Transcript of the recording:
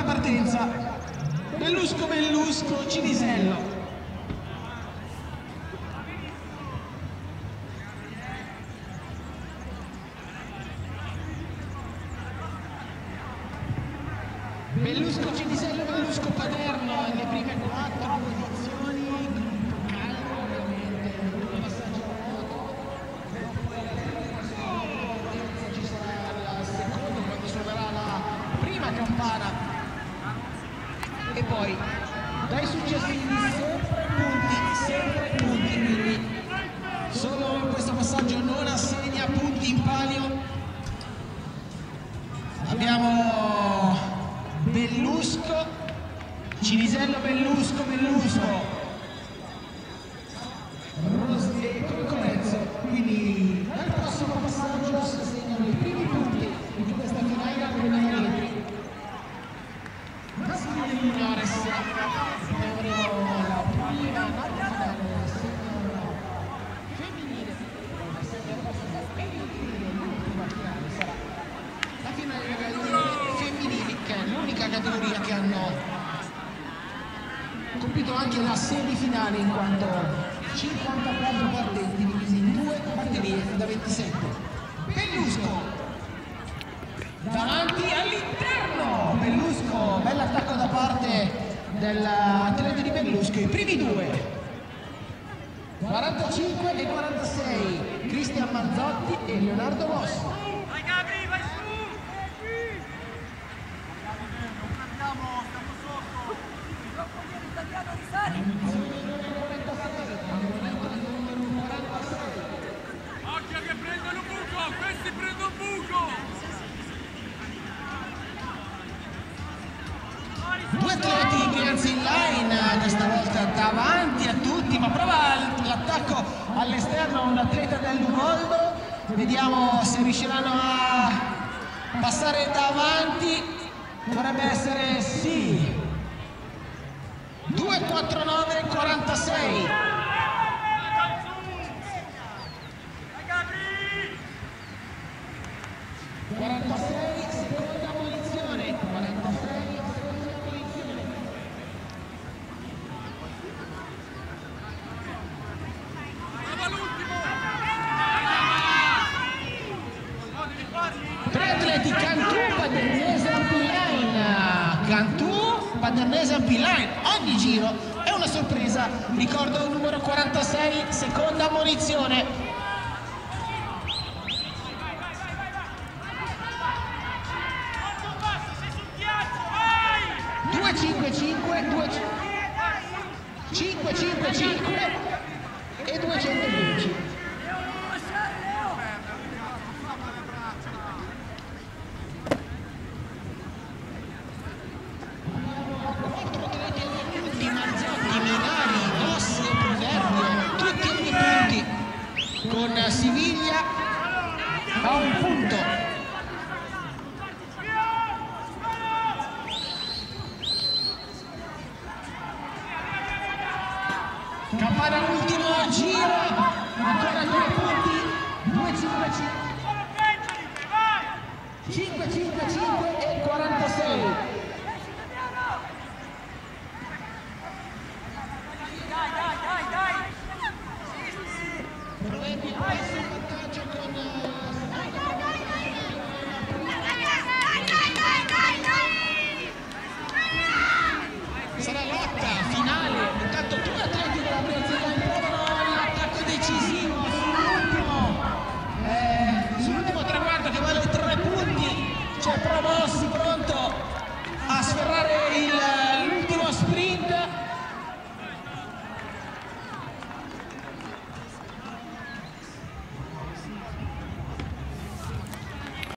buona partenza. Bellusco, Bellusco, Cinisello. Bellusco, Cinisello, Bellusco, Paderno nelle prime quattro posizioni. Calmo ovviamente, un passaggio vuoto. Dopo ci sarà il secondo quando suonerà la prima campana. E poi dai successivi sempre punti, sempre punti, quindi solo questo passaggio non assegna punti in palio. Abbiamo Bellusco, Cinisello Bellusco, Bellusco, Rossi e Corcorezzo. Quindi dal prossimo passaggio si segnano i primi punti di questa finale per i metri. Maschile juniores, ne avremo la prima finale senior femminile, la senior femminile, l'ultima finale sarà la finale delle femminili, che è l'unica categoria che hanno compiuto anche la semifinale in quanto 54 partenti divisi in due batterie da 27. Bellusco davanti all'interno parte dell'atleta di Bellusco, i primi due. 45 e 46 Cristian Manzotti e Leonardo Rossi l'attacco all'esterno un atleta del Luvoldo. Vediamo se riusciranno a passare davanti. Dovrebbe essere sì. 249 46. Line. Ogni giro è una sorpresa. Ricordo il numero 46, seconda. Otto passo, sei sul ghiaccio, vai! 255, 555 e 210. con Siviglia a un punto. Campana ultimo giro ancora due punti. Nice.